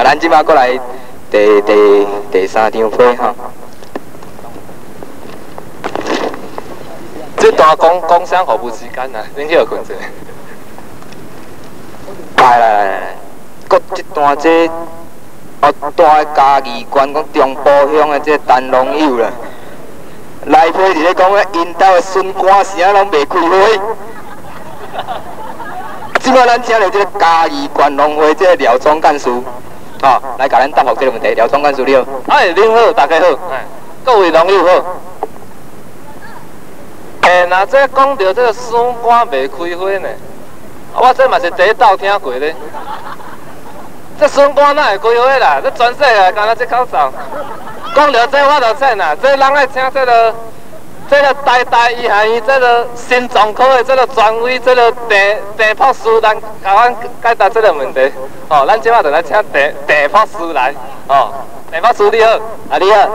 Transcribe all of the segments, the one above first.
啊，咱即马过来第第第三张批哈。这段讲讲声服务时间啊，恁去困者。来来来来，搁一段这哦大的嘉义县讲中部乡的这陈龙友啦，内批伫咧讲个因兜的笋干啥拢未开花。即摆咱请来这个嘉义县农会即个廖总干事，哦，来甲咱答复这个问题。廖总干事你好，哎，您好，大家好，各位网友好。哎，那这讲到这个笋瓜未开花呢，我这嘛是第一道听过咧。这笋瓜哪会开花啦？这全世界干那这口罩。讲到这我就知啦，这人爱请这个，这个台大医学院这个心脏科的这个专位，这个地地博士来甲阮解答这个问题。哦，咱今晚就来请地地博士来。哦，地博士你好，啊你好。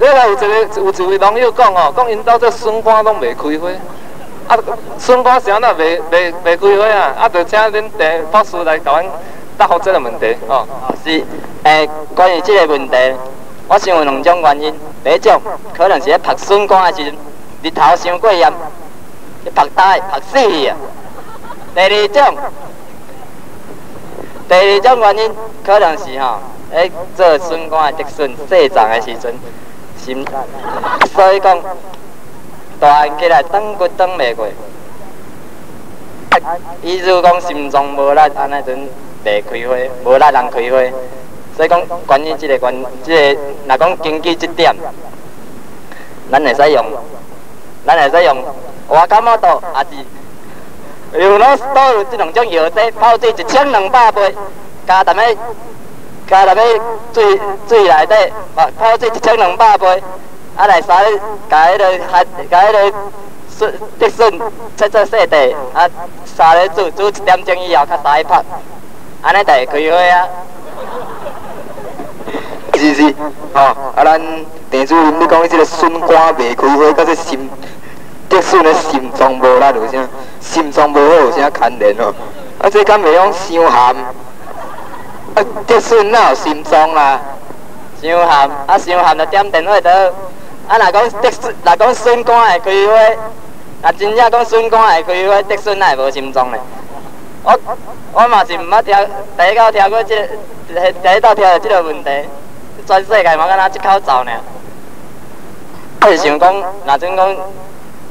你来有一个有一位网友讲哦，讲因兜这笋干拢未开花，啊，笋干啥那未未未开花啊？啊，就请恁地博士来甲阮答复这个问题哦。是，诶，关于这个问题，我想有两种原因。第一种可能是咧拍笋干的时阵，日头伤过炎，去拍大拍死去啊。第二种，第二种原因可能是吼，诶，做笋干的竹笋细长的时阵。心，所以讲，大汉起来长骨长袂过，意思讲心脏无力，安尼阵袂开花，无力人开花。所以讲，关于这个关，这个若讲根据这点，咱会使用，咱会使用活感冒豆，也是用攞倒入这两种药剂，泡水一千两百杯，加淡仔。加入去水水内底，泡水一千两百杯，啊来撒咧，加迄个虾，加迄个笋竹笋切做细块，啊撒咧煮煮一点钟以后，较大一拍，安尼就会开花啊。是是，吼，啊咱店主你讲即个笋干袂开花，甲这心竹笋的心脏无力有啥？心脏无好有啥牵连哦？啊这敢袂用伤寒？啊？竹笋哪有心脏啦？伤寒，啊伤寒就点电话倒。啊，若讲竹笋，若讲笋干会开花，若真正讲笋干会开花，竹笋哪会无心脏呢？我我嘛是毋捌听，第一个听过这，第一道听到即个问题，全世界嘛敢若一口罩呢。我是想讲，若真讲。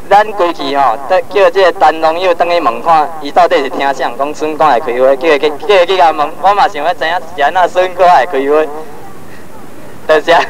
咱规气吼，叫即个陈龙友等去问看，伊到底是听啥？讲孙哥会开会，叫伊去，叫伊去甲问。我嘛想要知影是安那笋干会开会，就是啊。